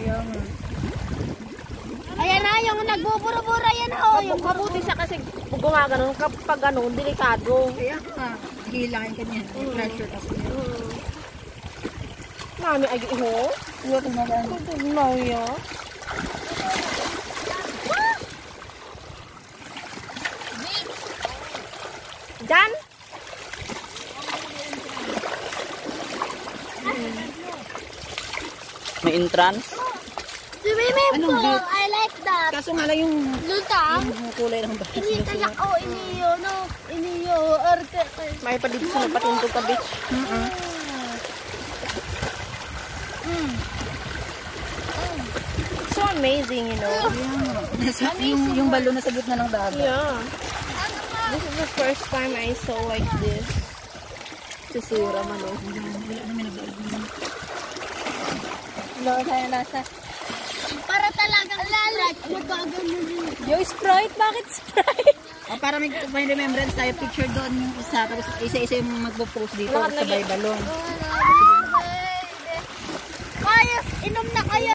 Kaya nga. Ayan na, yung nagbubura-bura yan oh. Yung mabuti siya kasi gumagano kapag ano, delikado. Kaya nga. Hilahin ka niya. May pressure kasi. Hmm. Mami, ay iho. Huwag mo na. No, ya. Jan? May entrance. Anong pool, beach? I like that. Kaso nga lang yung, Lutang. yung kulay ng bahas. Ini kaya oh ini yo no ini arte. May pa dito sa patundog ka beach. So amazing, you know. Nasa, yung, yung balon na sa gitna ng dagat. Yeah. This is the first time I saw like this. Sisira man oh. Wala naman nag-aabi. Lo tayo nasa. Para talagang lalat. Magkagano din. Yung Sprite, bakit Sprite? O, para may, may remembrance tayo, picture doon yung isa, tapos isa-isa yung magpo-post dito, Lahat sabay lagi. balon. Kaya inom na kayo.